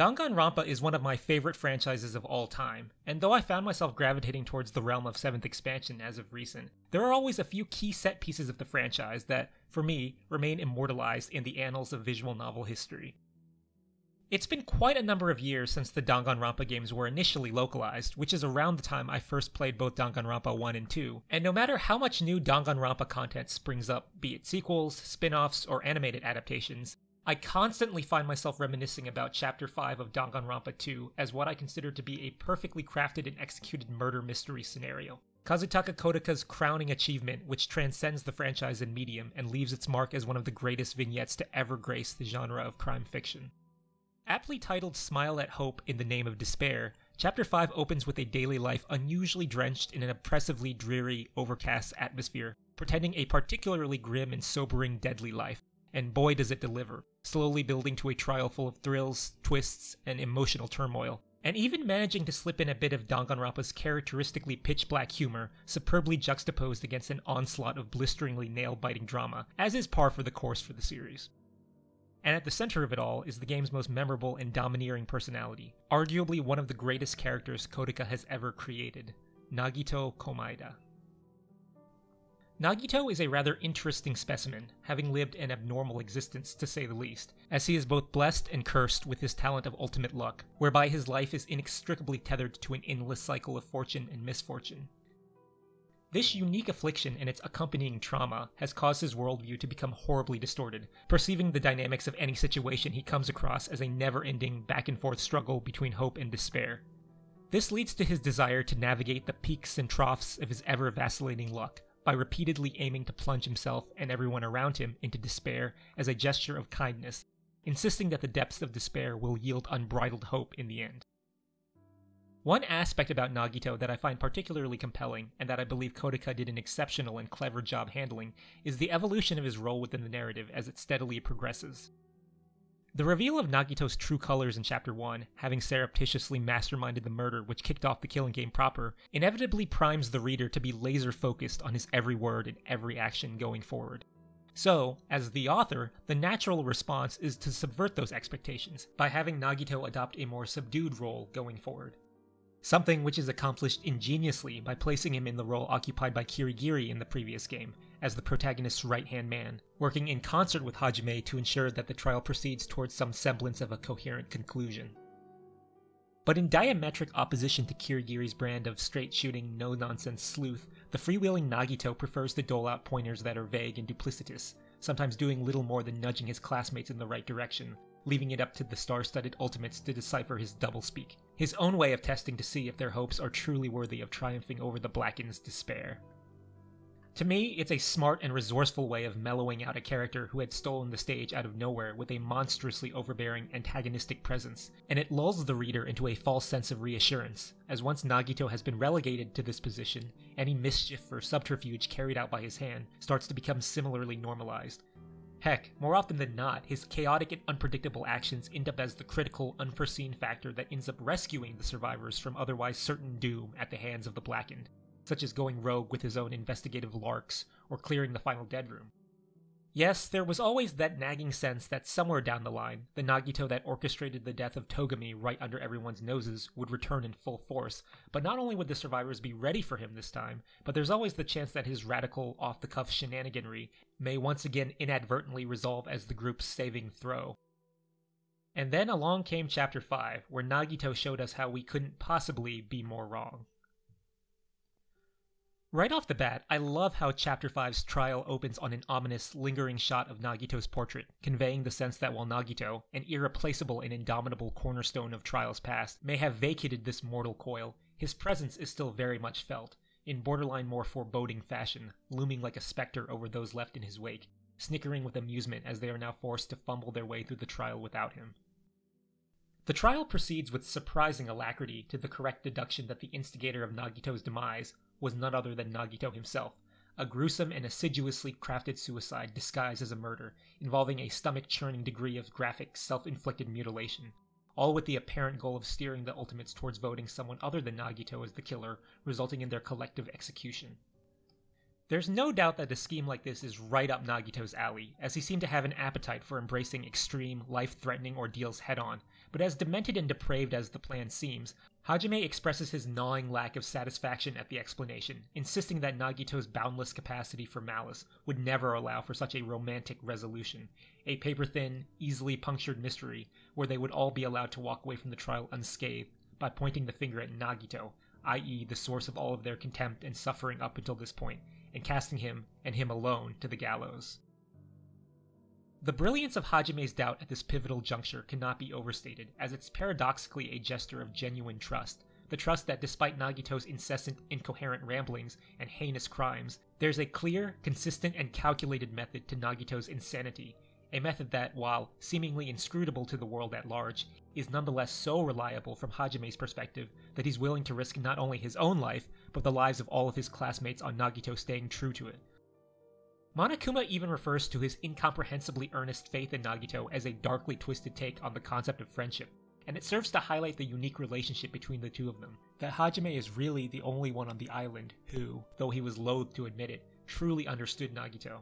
Danganronpa is one of my favorite franchises of all time, and though I found myself gravitating towards the realm of 7th expansion as of recent, there are always a few key set pieces of the franchise that, for me, remain immortalized in the annals of visual novel history. It's been quite a number of years since the Danganronpa games were initially localized, which is around the time I first played both Danganronpa 1 and 2, and no matter how much new Danganronpa content springs up, be it sequels, spin offs, or animated adaptations, I constantly find myself reminiscing about Chapter 5 of Danganronpa 2 as what I consider to be a perfectly crafted and executed murder mystery scenario. Kazutaka Kodaka's crowning achievement, which transcends the franchise in medium and leaves its mark as one of the greatest vignettes to ever grace the genre of crime fiction. Aptly titled Smile at Hope in the Name of Despair, Chapter 5 opens with a daily life unusually drenched in an oppressively dreary, overcast atmosphere, pretending a particularly grim and sobering deadly life and boy does it deliver, slowly building to a trial full of thrills, twists, and emotional turmoil. And even managing to slip in a bit of Danganronpa's characteristically pitch black humor, superbly juxtaposed against an onslaught of blisteringly nail biting drama, as is par for the course for the series. And at the center of it all is the game's most memorable and domineering personality, arguably one of the greatest characters Kodaka has ever created Nagito Komaeda. Nagito is a rather interesting specimen, having lived an abnormal existence to say the least, as he is both blessed and cursed with his talent of ultimate luck, whereby his life is inextricably tethered to an endless cycle of fortune and misfortune. This unique affliction and its accompanying trauma has caused his worldview to become horribly distorted, perceiving the dynamics of any situation he comes across as a never ending back and forth struggle between hope and despair. This leads to his desire to navigate the peaks and troughs of his ever vacillating luck, by repeatedly aiming to plunge himself and everyone around him into despair as a gesture of kindness, insisting that the depths of despair will yield unbridled hope in the end. One aspect about Nagito that I find particularly compelling, and that I believe Kodaka did an exceptional and clever job handling, is the evolution of his role within the narrative as it steadily progresses. The reveal of Nagito's true colors in Chapter 1, having surreptitiously masterminded the murder which kicked off the killing game proper, inevitably primes the reader to be laser focused on his every word and every action going forward. So, as the author, the natural response is to subvert those expectations by having Nagito adopt a more subdued role going forward something which is accomplished ingeniously by placing him in the role occupied by Kirigiri in the previous game, as the protagonist's right hand man, working in concert with Hajime to ensure that the trial proceeds towards some semblance of a coherent conclusion. But in diametric opposition to Kirigiri's brand of straight shooting, no nonsense sleuth, the freewheeling Nagito prefers to dole out pointers that are vague and duplicitous, sometimes doing little more than nudging his classmates in the right direction, leaving it up to the star studded ultimates to decipher his doublespeak, his own way of testing to see if their hopes are truly worthy of triumphing over the Blackened's despair. To me, it's a smart and resourceful way of mellowing out a character who had stolen the stage out of nowhere with a monstrously overbearing antagonistic presence, and it lulls the reader into a false sense of reassurance, as once Nagito has been relegated to this position, any mischief or subterfuge carried out by his hand starts to become similarly normalized, Heck, more often than not, his chaotic and unpredictable actions end up as the critical, unforeseen factor that ends up rescuing the survivors from otherwise certain doom at the hands of the Blackened, such as going rogue with his own investigative larks or clearing the final dead room. Yes, there was always that nagging sense that somewhere down the line, the Nagito that orchestrated the death of Togami right under everyone's noses would return in full force, but not only would the survivors be ready for him this time, but there's always the chance that his radical, off the cuff shenaniganry may once again inadvertently resolve as the group's saving throw. And then along came Chapter 5, where Nagito showed us how we couldn't possibly be more wrong. Right off the bat, I love how Chapter 5's trial opens on an ominous, lingering shot of Nagito's portrait, conveying the sense that while Nagito, an irreplaceable and indomitable cornerstone of trials past, may have vacated this mortal coil, his presence is still very much felt, in borderline more foreboding fashion, looming like a specter over those left in his wake, snickering with amusement as they are now forced to fumble their way through the trial without him. The trial proceeds with surprising alacrity to the correct deduction that the instigator of Nagito's demise was none other than Nagito himself, a gruesome and assiduously crafted suicide disguised as a murder, involving a stomach churning degree of graphic, self inflicted mutilation, all with the apparent goal of steering the Ultimates towards voting someone other than Nagito as the killer, resulting in their collective execution. There's no doubt that a scheme like this is right up Nagito's alley, as he seemed to have an appetite for embracing extreme, life threatening ordeals head on, but as demented and depraved as the plan seems, Hajime expresses his gnawing lack of satisfaction at the explanation, insisting that Nagito's boundless capacity for malice would never allow for such a romantic resolution, a paper thin, easily punctured mystery where they would all be allowed to walk away from the trial unscathed by pointing the finger at Nagito, i.e., the source of all of their contempt and suffering up until this point, and casting him, and him alone, to the gallows. The brilliance of Hajime's doubt at this pivotal juncture cannot be overstated, as it's paradoxically a gesture of genuine trust. The trust that despite Nagito's incessant, incoherent ramblings and heinous crimes, there's a clear, consistent, and calculated method to Nagito's insanity, a method that, while seemingly inscrutable to the world at large, is nonetheless so reliable from Hajime's perspective that he's willing to risk not only his own life, but the lives of all of his classmates on Nagito staying true to it. Monokuma even refers to his incomprehensibly earnest faith in Nagito as a darkly twisted take on the concept of friendship, and it serves to highlight the unique relationship between the two of them. That Hajime is really the only one on the island who, though he was loath to admit it, truly understood Nagito.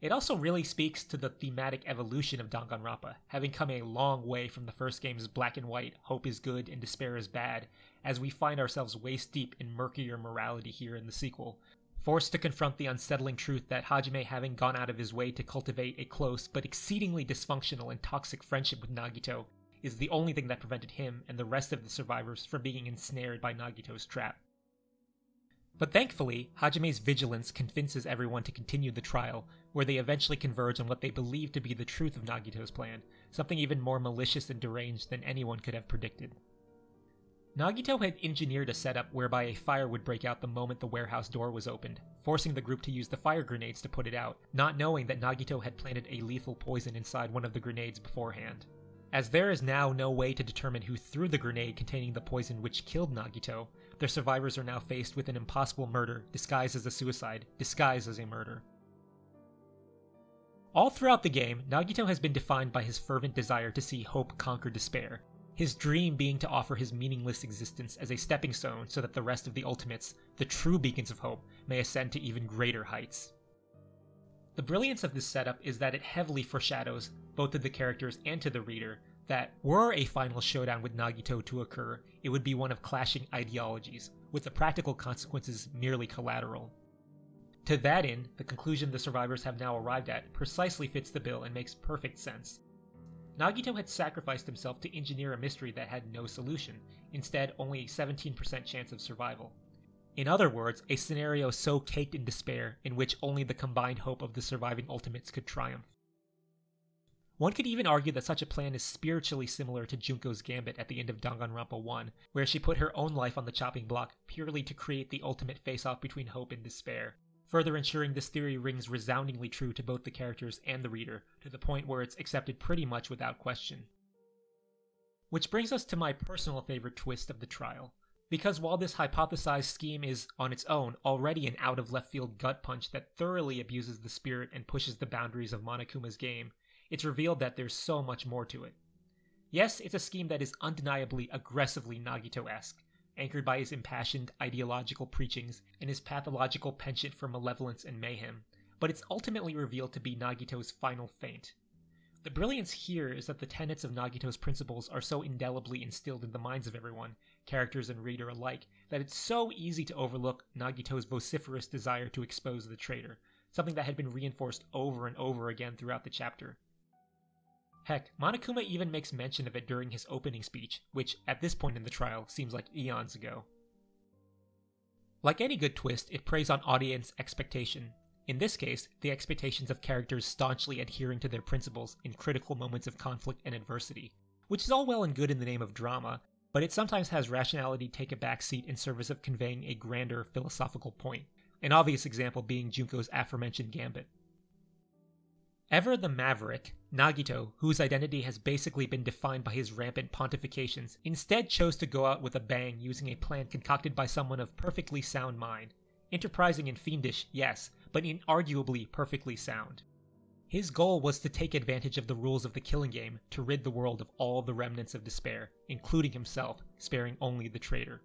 It also really speaks to the thematic evolution of Danganronpa, having come a long way from the first game's black and white, hope is good and despair is bad, as we find ourselves waist deep in murkier morality here in the sequel, Forced to confront the unsettling truth that Hajime, having gone out of his way to cultivate a close but exceedingly dysfunctional and toxic friendship with Nagito, is the only thing that prevented him and the rest of the survivors from being ensnared by Nagito's trap. But thankfully, Hajime's vigilance convinces everyone to continue the trial, where they eventually converge on what they believe to be the truth of Nagito's plan, something even more malicious and deranged than anyone could have predicted. Nagito had engineered a setup whereby a fire would break out the moment the warehouse door was opened, forcing the group to use the fire grenades to put it out, not knowing that Nagito had planted a lethal poison inside one of the grenades beforehand. As there is now no way to determine who threw the grenade containing the poison which killed Nagito, their survivors are now faced with an impossible murder disguised as a suicide, disguised as a murder. All throughout the game, Nagito has been defined by his fervent desire to see hope conquer despair, his dream being to offer his meaningless existence as a stepping stone so that the rest of the Ultimates, the true beacons of hope, may ascend to even greater heights. The brilliance of this setup is that it heavily foreshadows, both to the characters and to the reader, that were a final showdown with Nagito to occur, it would be one of clashing ideologies, with the practical consequences merely collateral. To that end, the conclusion the survivors have now arrived at precisely fits the bill and makes perfect sense. Nagito had sacrificed himself to engineer a mystery that had no solution, instead, only a 17% chance of survival. In other words, a scenario so caked in despair in which only the combined hope of the surviving Ultimates could triumph. One could even argue that such a plan is spiritually similar to Junko's gambit at the end of Danganronpa 1, where she put her own life on the chopping block purely to create the ultimate face-off between hope and despair further ensuring this theory rings resoundingly true to both the characters and the reader, to the point where it's accepted pretty much without question. Which brings us to my personal favorite twist of the trial. Because while this hypothesized scheme is, on its own, already an out of left field gut punch that thoroughly abuses the spirit and pushes the boundaries of Monokuma's game, it's revealed that there's so much more to it. Yes, it's a scheme that is undeniably aggressively Nagito esque, anchored by his impassioned ideological preachings and his pathological penchant for malevolence and mayhem, but it's ultimately revealed to be Nagito's final feint. The brilliance here is that the tenets of Nagito's principles are so indelibly instilled in the minds of everyone, characters and reader alike, that it's so easy to overlook Nagito's vociferous desire to expose the traitor, something that had been reinforced over and over again throughout the chapter. Heck, Monokuma even makes mention of it during his opening speech, which, at this point in the trial, seems like eons ago. Like any good twist, it preys on audience expectation. In this case, the expectations of characters staunchly adhering to their principles in critical moments of conflict and adversity, which is all well and good in the name of drama, but it sometimes has rationality take a backseat in service of conveying a grander philosophical point, an obvious example being Junko's aforementioned gambit. Ever the maverick, Nagito, whose identity has basically been defined by his rampant pontifications, instead chose to go out with a bang using a plan concocted by someone of perfectly sound mind. Enterprising and fiendish, yes, but inarguably perfectly sound. His goal was to take advantage of the rules of the killing game to rid the world of all the remnants of despair, including himself, sparing only the traitor.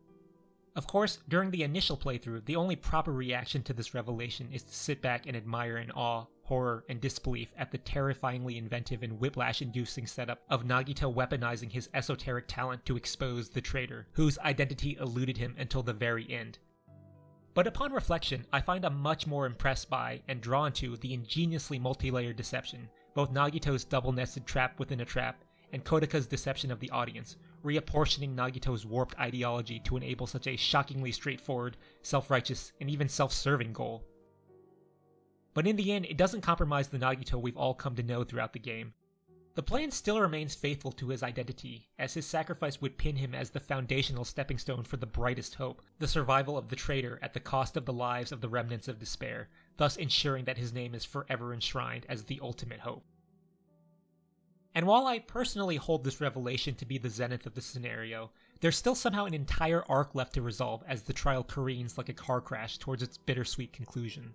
Of course, during the initial playthrough, the only proper reaction to this revelation is to sit back and admire in awe, horror, and disbelief at the terrifyingly inventive and whiplash inducing setup of Nagito weaponizing his esoteric talent to expose the traitor, whose identity eluded him until the very end. But upon reflection, I find I'm much more impressed by and drawn to the ingeniously multi layered deception, both Nagito's double nested trap within a trap, and Kodaka's deception of the audience, reapportioning Nagito's warped ideology to enable such a shockingly straightforward, self righteous, and even self serving goal. But in the end, it doesn't compromise the Nagito we've all come to know throughout the game. The plan still remains faithful to his identity, as his sacrifice would pin him as the foundational stepping stone for the brightest hope, the survival of the traitor at the cost of the lives of the remnants of despair, thus ensuring that his name is forever enshrined as the ultimate hope. And while I personally hold this revelation to be the zenith of the scenario, there's still somehow an entire arc left to resolve as the trial careens like a car crash towards its bittersweet conclusion.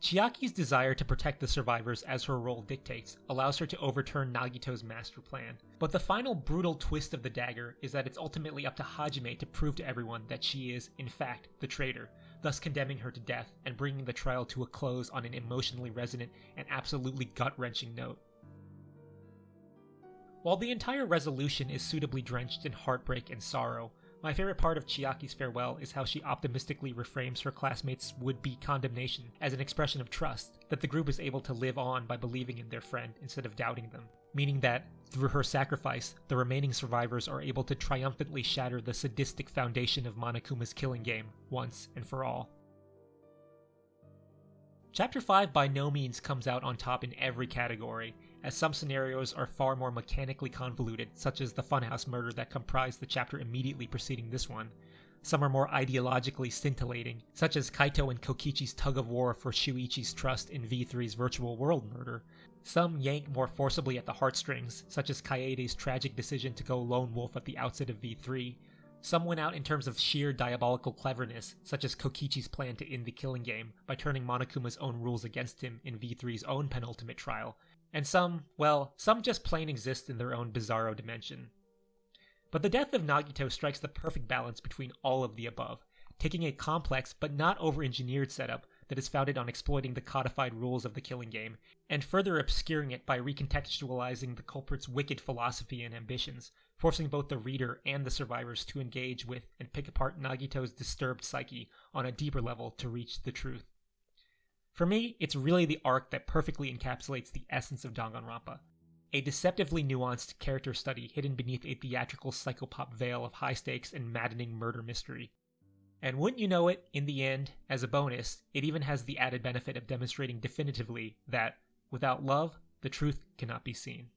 Chiaki's desire to protect the survivors as her role dictates allows her to overturn Nagito's master plan, but the final brutal twist of the dagger is that it's ultimately up to Hajime to prove to everyone that she is, in fact, the traitor, thus condemning her to death and bringing the trial to a close on an emotionally resonant and absolutely gut wrenching note. While the entire resolution is suitably drenched in heartbreak and sorrow, my favorite part of Chiaki's farewell is how she optimistically reframes her classmates' would be condemnation as an expression of trust that the group is able to live on by believing in their friend instead of doubting them, meaning that, through her sacrifice, the remaining survivors are able to triumphantly shatter the sadistic foundation of Monokuma's killing game once and for all. Chapter 5 by no means comes out on top in every category, as some scenarios are far more mechanically convoluted, such as the Funhouse murder that comprised the chapter immediately preceding this one. Some are more ideologically scintillating, such as Kaito and Kokichi's tug of war for Shuichi's trust in V3's virtual world murder. Some yank more forcibly at the heartstrings, such as Kaede's tragic decision to go lone wolf at the outset of V3. Some went out in terms of sheer diabolical cleverness, such as Kokichi's plan to end the killing game by turning Monokuma's own rules against him in V3's own penultimate trial, and some, well, some just plain exist in their own bizarro dimension. But the death of Nagito strikes the perfect balance between all of the above, taking a complex but not over engineered setup that is founded on exploiting the codified rules of the killing game, and further obscuring it by recontextualizing the culprit's wicked philosophy and ambitions, forcing both the reader and the survivors to engage with and pick apart Nagito's disturbed psyche on a deeper level to reach the truth. For me, it's really the arc that perfectly encapsulates the essence of Danganronpa. A deceptively nuanced character study hidden beneath a theatrical psychopop veil of high stakes and maddening murder mystery. And wouldn't you know it, in the end, as a bonus, it even has the added benefit of demonstrating definitively that, without love, the truth cannot be seen.